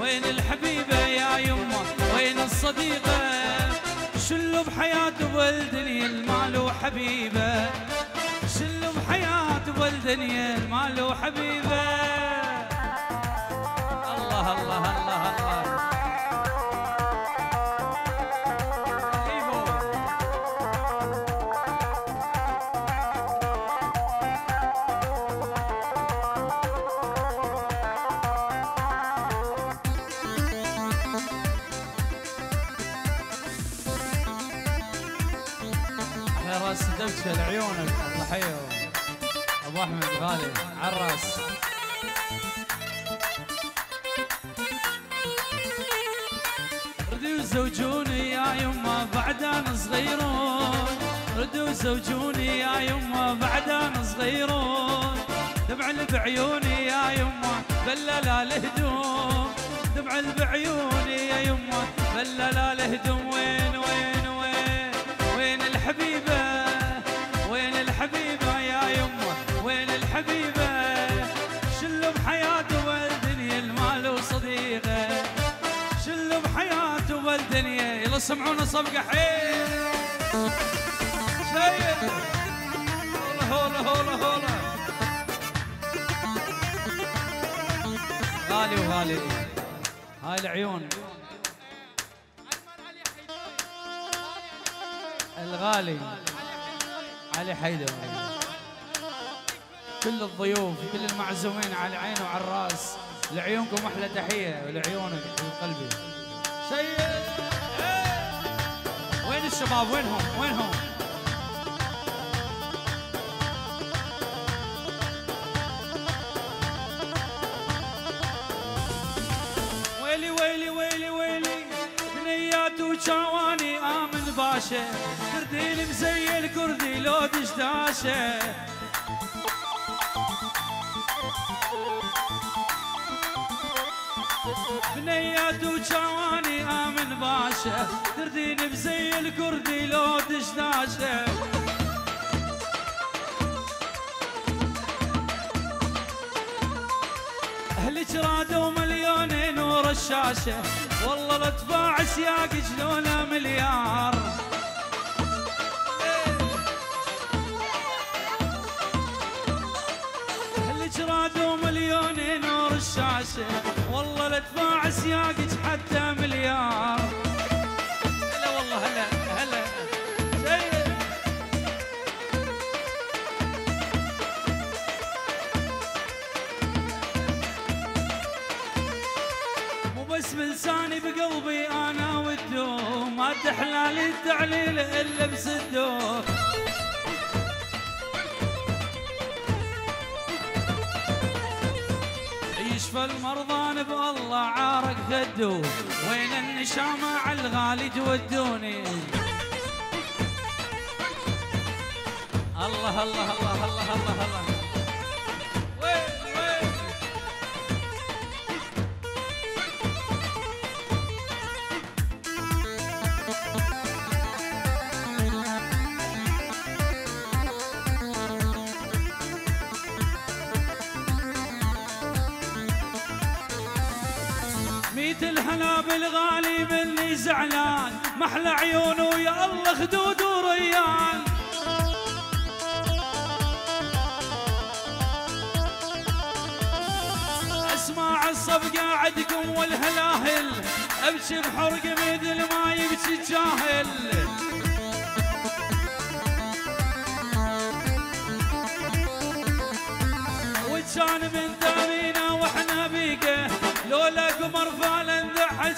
وين الحبيبة يا وين الصديقة؟ شلو بحياته والدنيا المال وحبيبة. شلو بحياته والدنيا المال وحبيبة. غالي عالراس ردوا زوجوني يا يما بعدان صغيرون. ردوا زوجوني يا يما بعدان صغيرون. دمع بعيوني يا يما بللا الهدوم. دمع بعيوني يا يما بللا الهدوم. وين وين وين وين الحبيبة؟ سمعونا صفقة حيل. شيل. هولا هولا هولا هولا. غالي وغالي. هاي العيون. الغالي. علي حيدر. كل الضيوف كل المعزومين على العين وعلى الرأس. لعيونكم أحلى تحية ولعيونك من قلبي. سيد الشباب وينهم وينهم ويلي ويلي ويلي ويلي بنيات وشاواني آمن باشا كردي مزي الكردي لو دشداشه بنيات وشاواني امن باشا تردين بزي الكردي لو دشداشه اهلك رادوا مليونين نور الشاشه والله لا تباع سياق شلونه مليار اهلك رادوا مليونين نور الشاشه والله لا تباع سياقك حتى مليار. هلا والله هلا هلا. مو بس بلساني بقلبي أنا والدوم ما تحلى لي التعليل إلا بسدوم يشفى المرضان بالله عارق خدو وين النشامة على الغالي تودوني؟ الله الله الله الله الله الله. وين محلى عيونه يا الله خدود وريان. أسمع الصفقة عندكم والهلاهل ابكي بحرق مثل ما يبكي جاهل وكان من دارينا وإحنا بيقه لولا قمر فعلا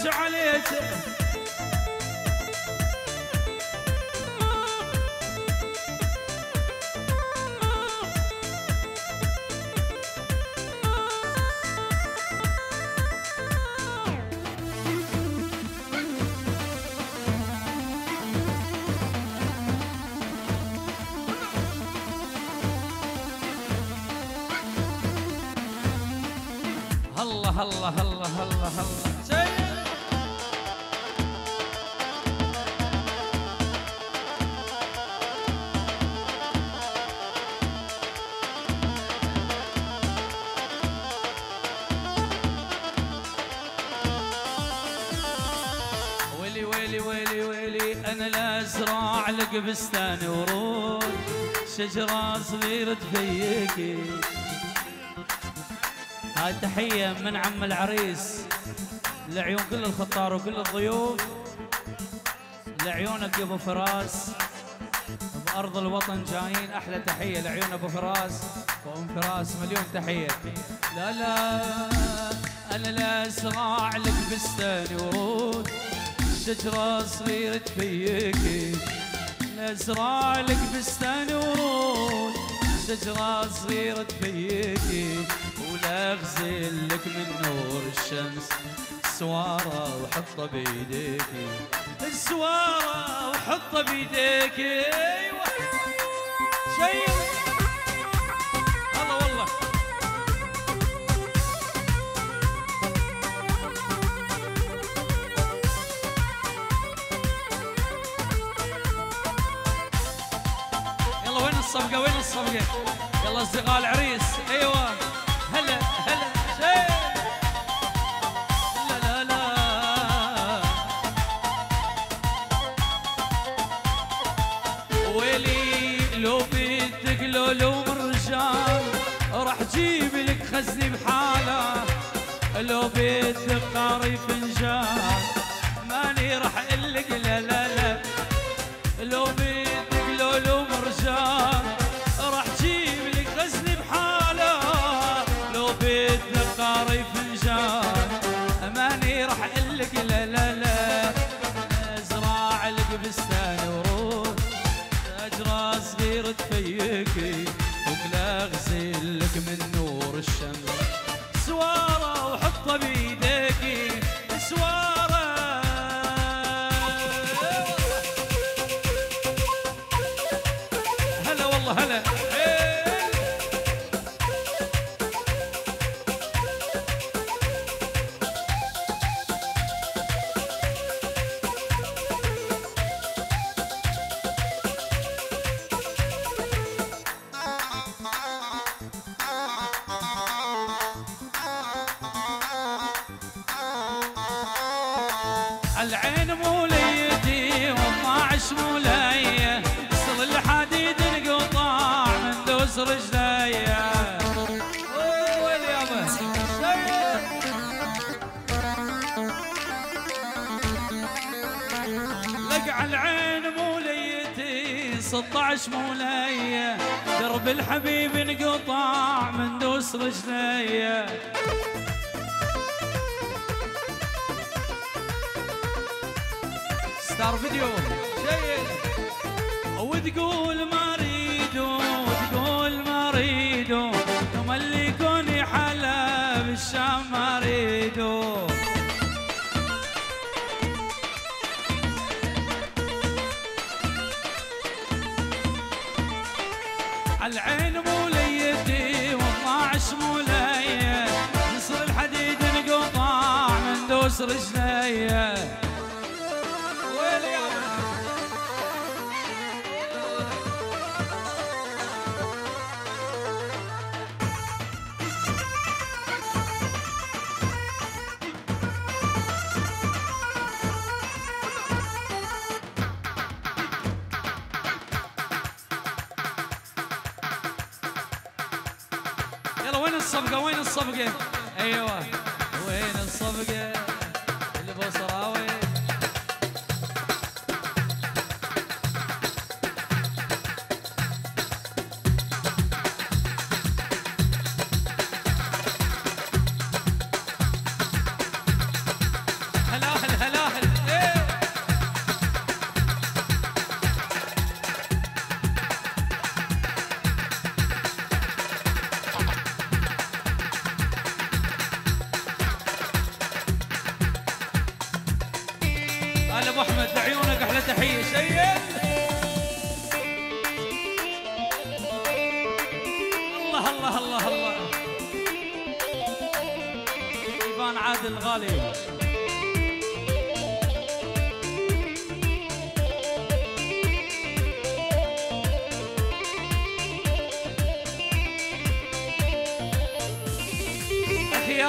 عليك. أنا لك بستاني ورود شجرة صغيرة تفيقي. هاي تحية من عم العريس. لعيون كل الخطار وكل الضيوف. لعيونك يا أبو فراس. بأرض الوطن جايين. أحلى تحية لعيون أبو فراس. وام فراس مليون تحية. لا لا أنا لا ازرع لك بستان ورود شجرة صغيرة تفيكي لا ازرع لك بستان ورود شجرة صغيرة تفيكي ولا أغزل لك من نور الشمس. سواره وحطه بيديكي. السواره وحطه بيديكي. أيوه. شيء. الله والله. يلا وين الصفقة؟ وين الصفقة؟ يلا اصدقاء العريس أيوه. خزني بحاله لو بدك قاري فنجان. ماني راح أقول لك لا لا لا. لو بدك لو لو مرجان راح جيب لك غزل بحاله. لو بدك قاري فنجان اماني راح أقول لك لا لا لا. ازرع لك بستان ورود شجره صغيرة تفيكي لقع العين موليتي 16 مولايه درب الحبيب انقطع من دوس رجليا ستار فيديو شيء. وتقول ما اريدو يلا وين الصفقة؟ أيوه. وين الصفقة؟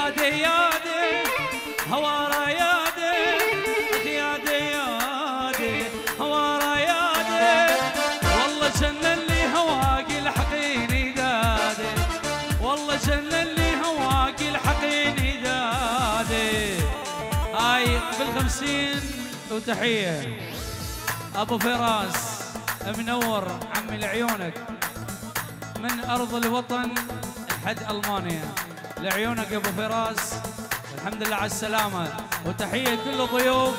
يا دي يا والله جنة اللي هواك والله جنة اللي هواك بالخمسين وتحية. أبو فراس منور عمي لعيونك من أرض الوطن حد ألمانيا. لعيونك يا أبو فراس. الحمد لله على السلامة. وتحية كل الضيوف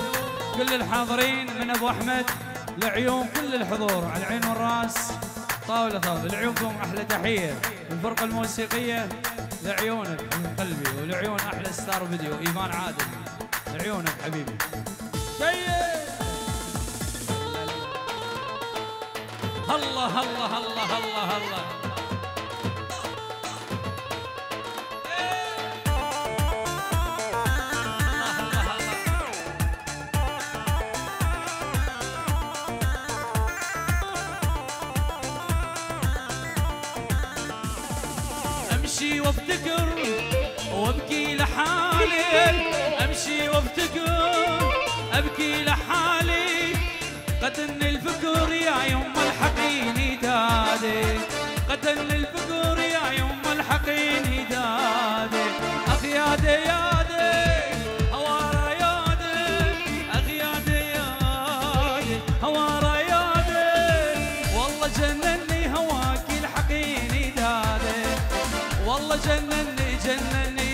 كل الحاضرين من أبو أحمد. لعيون كل الحضور على العين والرأس. طاولة طاولة. لعيونكم أحلى تحية. الفرقة الموسيقية لعيونك من قلبي. ولعيون أحلى ستار فيديو. إيمان عادل. لعيونك حبيبي. سيد الله الله الله الله الله. امشي قتلني الفكر يا يوم الحقيني دادي. قتلني الفكر يا يوم الحقيني دادي. اخ يا ديادي هوارا يادي اخ يا ديادي هوارا يادي والله جنني هواك الحقيني دادي. والله جنني جنني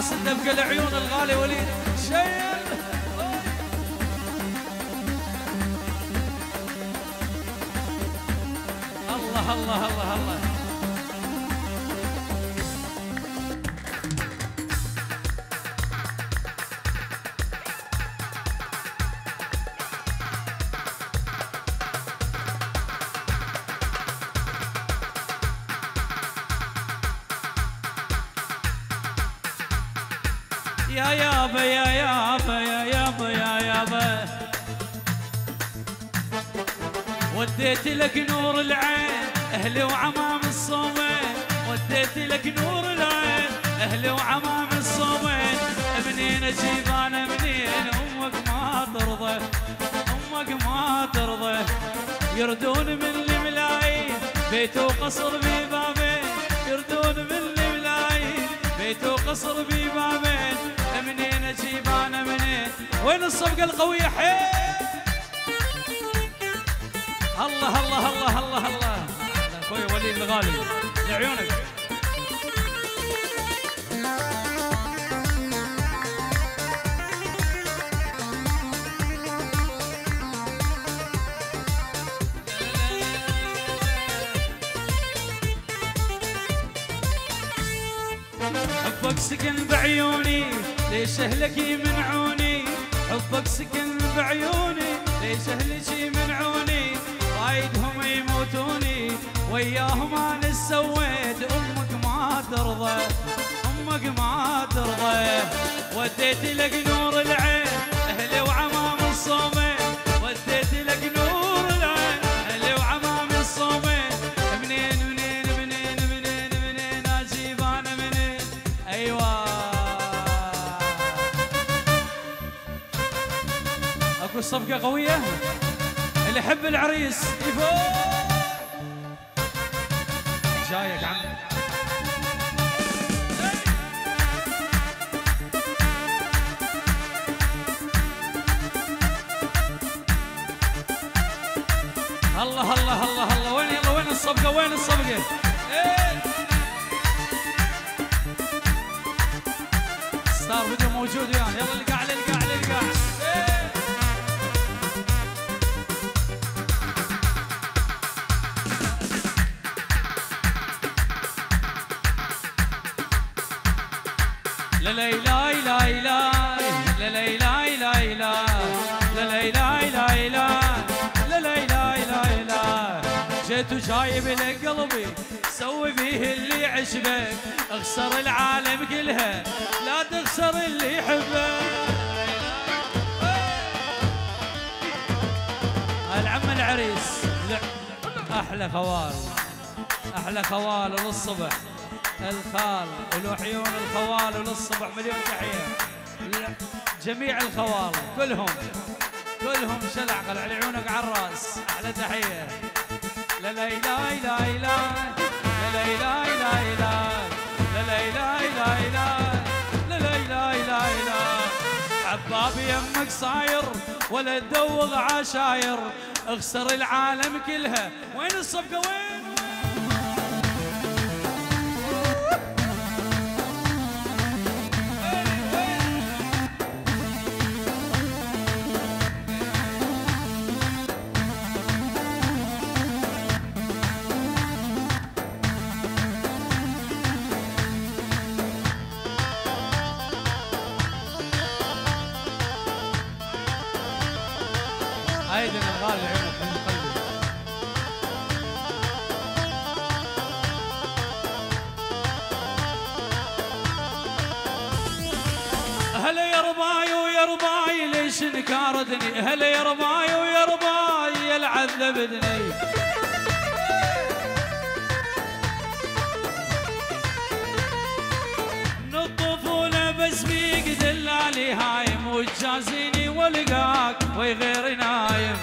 راس الدبقه العيون الغالي وليد. شيل. الله الله الله الله. لك نور العين أهلي وعمام الصومين. وديت لك نور العين أهلي وعمام الصومين. منين أجيب أنا؟ منين أمك ما ترضى؟ أمك ما ترضى. يردون مني ملايين بيت وقصر ببابين يردون مني ملايين بيت وقصر ببابين منين أجيب أنا؟ منين؟ وين الصفقه القوية حيل؟ الله الله الله الله الله أخوي وليد الغالي لعيونك حبك سكن بعيوني ليش أهلك يمنعوني؟ حبك سكن بعيوني ليش أهلك يمنعوني؟ رايدهم يموتوني وياهم أنا سويت أمك ما ترضى أمك ما ترضى. وديت لك نور العين أهلي وعمام الصومين. وديت لك نور العين أهلي وعمام الصومين. منين منين منين منين منين أجيب أنا منين؟ أيوه. اكو صفقة قوية؟ اللي يحب العريس. يفوق جايك عمي الله الله الله الله. وين يلا وين الصفقه وين الصفقه جيت وجايب لك قلبي سوي بيه اللي يعجبك اخسر العالم كلها لا تخسر اللي يحبك العم العريس أحلى خوال أحلى خوال للصبح. الخال ولو عيون الخوال وللصبح مليون تحية. جميع الخوال كلهم كلهم شلع قلع عيونك على الرأس. أحلى تحية. لا يمك صاير ولا تدوغ عشاير. اخسر العالم كلها. وين الصفقة؟ وين؟ انكاردني هلا يا رباي ويا رباي العذبتني من الطفولة بس بيك دلالي هايم وتجازيني والقاك وي غير نايم.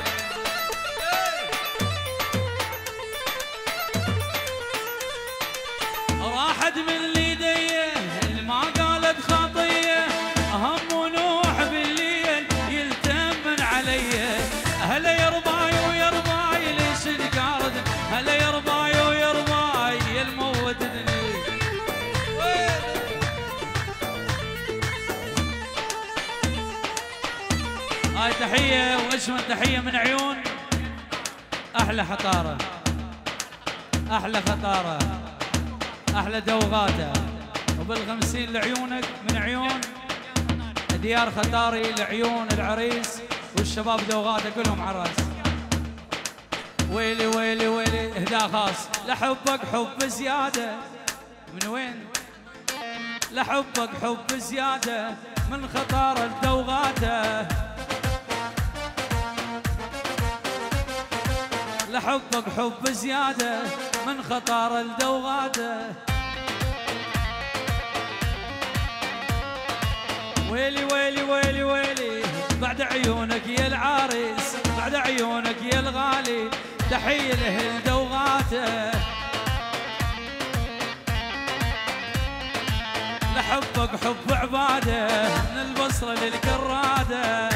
تحية وأجمل تحية من عيون أحلى حطارة أحلى خطارة أحلى دوغاتة وبالخمسين لعيونك من عيون ديار خطاري لعيون العريس والشباب دوغاتة كلهم عراس. ويلي ويلي ويلي إهداء خاص. لحبك حب زيادة. من وين؟ لحبك حب زيادة. من خطار الدوغاتة لحبك حب زيادة من خطار الدوغاتة ويلي ويلي ويلي ويلي بعد عيونك يا العارس بعد عيونك يا الغالي تحية لأهل دوغاته. لحبك حب عبادة من البصرة للكرادة.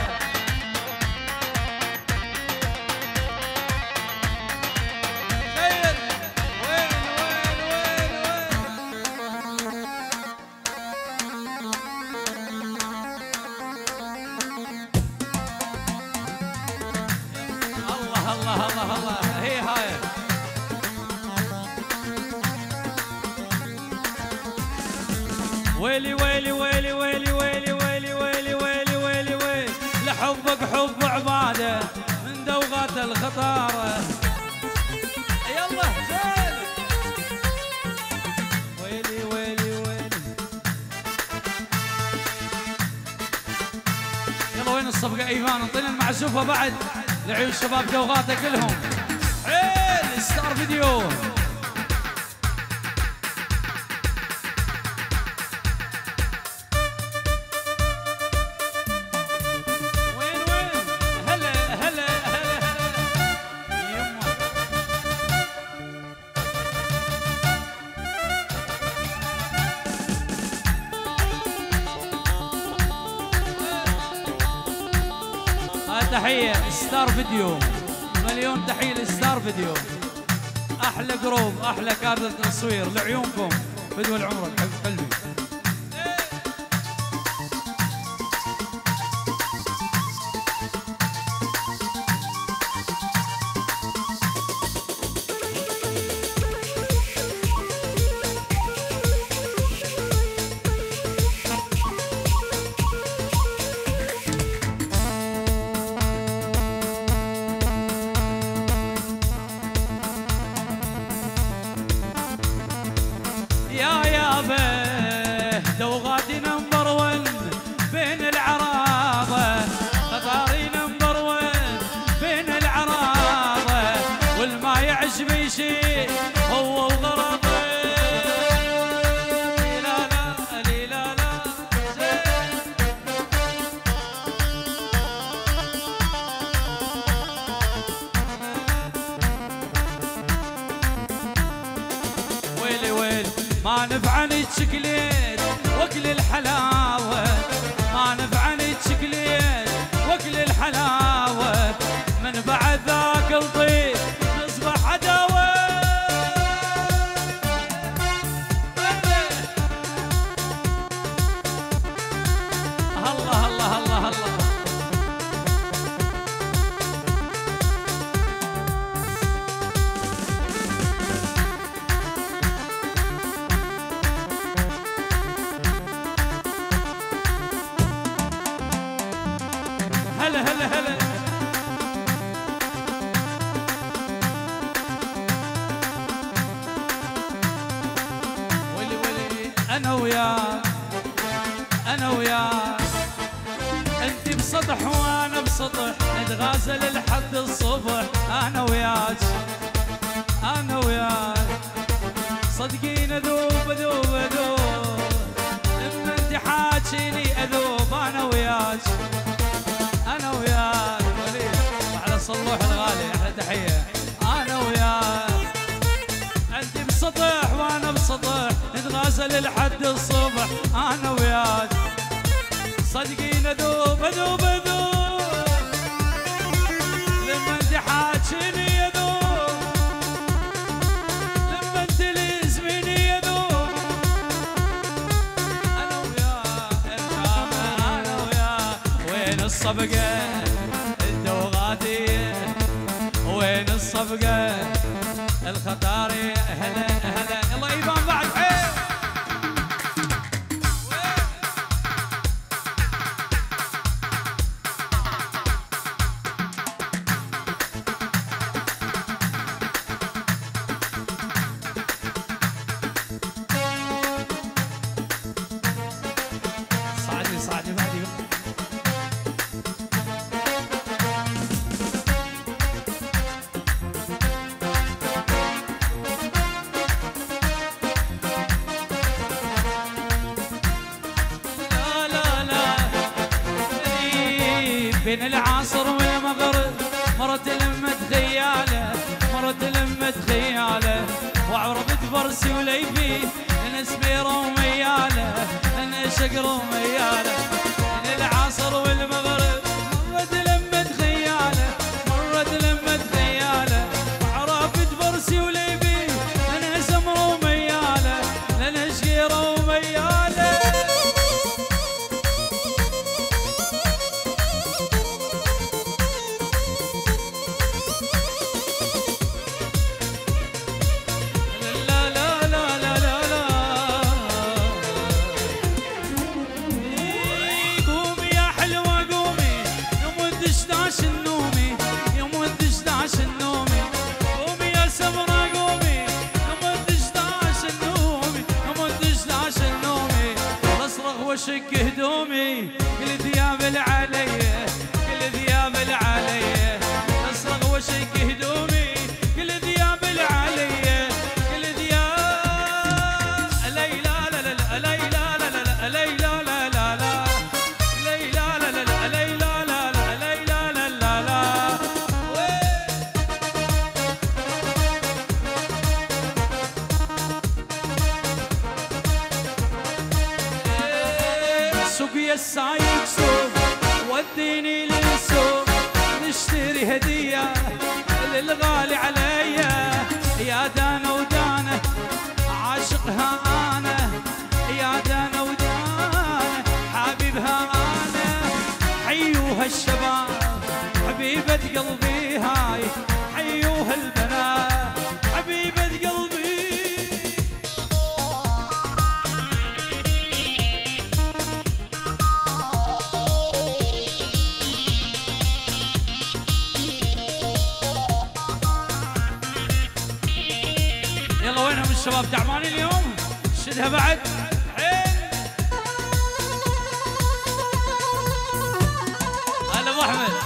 يا ايمان انطينا المعزوفه بعد. لعيون شباب جوغاته كلهم. عيل ستار فيديو. تحية ستار فيديو. مليون تحية لستار فيديو. أحلى group أحلى كادر تصوير لعيونكم. فدوى العمر حب قلبي. Guilherme. الصفقة الدوغاتية وين الصفقة؟ الخطارية. هلا هلا الله يبارك مرت لمة خياله مرت لمة خياله وعربت فرسي وليفي أنا سبيرة ومياله أنا شقر ومياله من العصر والمغرب مرت الشباب تعبان اليوم. شدها بعد. حيل. هلا أبو أحمد.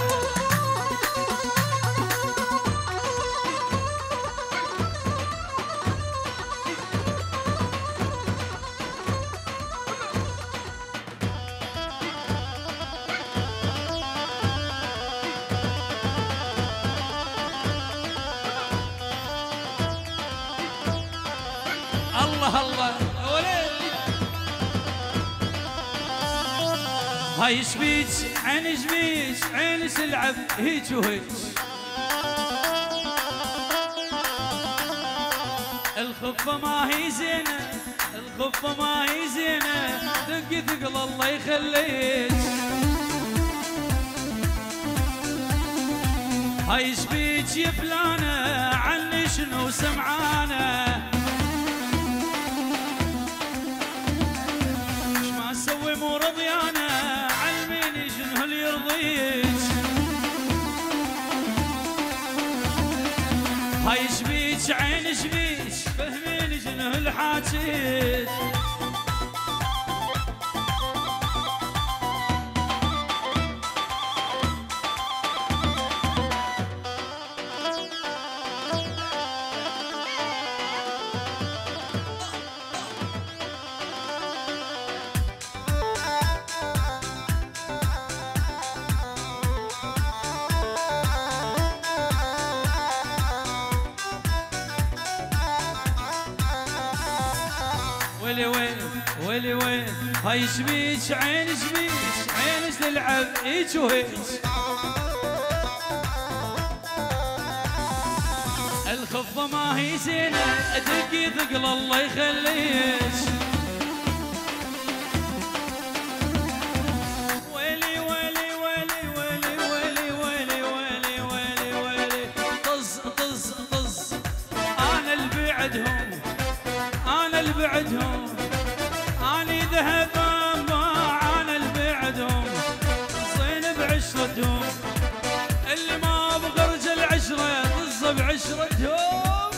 هاي شبيك عين شبيك عين تلعب هيك وهيك. الخفة ما هي زينة الخفة ما هي زينة دق ثقل الله يخليك. هاي يا فلانة عني شنو سمعانة. ما أسوي مو رضيانة. فهميني جنه الحاجيش وين هاي شبيك عين شبيك عين تلعب هيك وهيك. الخفة ما هي زينة ادقي ثقل الله يخليك. ويلي ويلي ويلي ويلي ويلي ويلي ويلي ويلي طز طز طز. أنا بعدهم أنا اللي بعدهم. بعشرتهم اللي ما بغرج العشرة طز بعشرتهم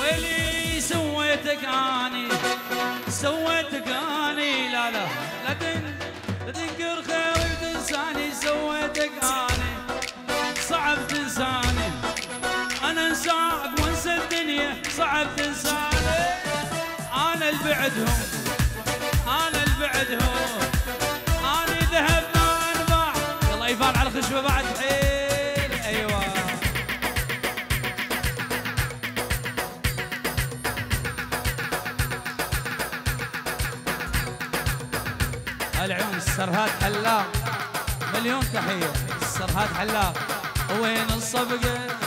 ويلي سويتك أني سويتك أني. تنساني سويتك آني. صعب تنساني. أنا انساك وانسى الدنيا. صعب تنساني. أنا البعدهم أنا البعدهم اني أنا ذهبنا أنباع يلا يفان على الخشبة بعد. حيل. أيوه. العيون السرهات حلاق. مليون تحية السرهاد حلاق. وين الصبقة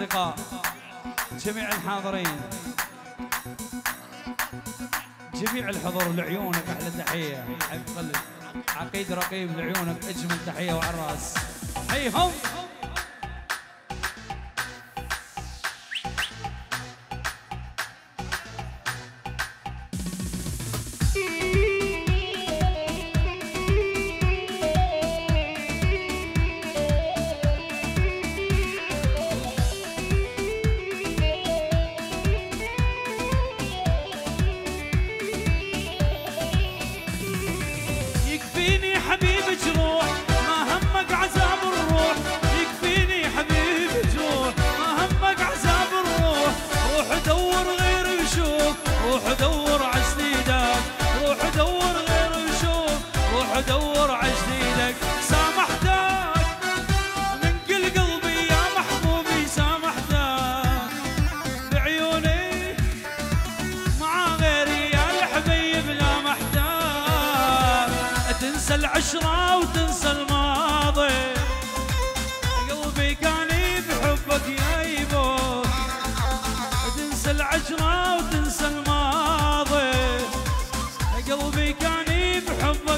الأصدقاء جميع الحاضرين. جميع الحضور لعيونك أحلى تحية عقيد رقيب لعيونك أجمل تحية وعلى الرأس حيهم.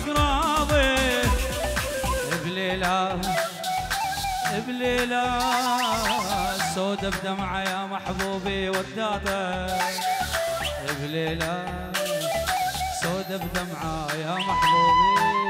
اقراضك بليلة بليلة. سودة بدمعة يا محبوبي ودادك بليلة. سودة بدمعة يا محبوبي.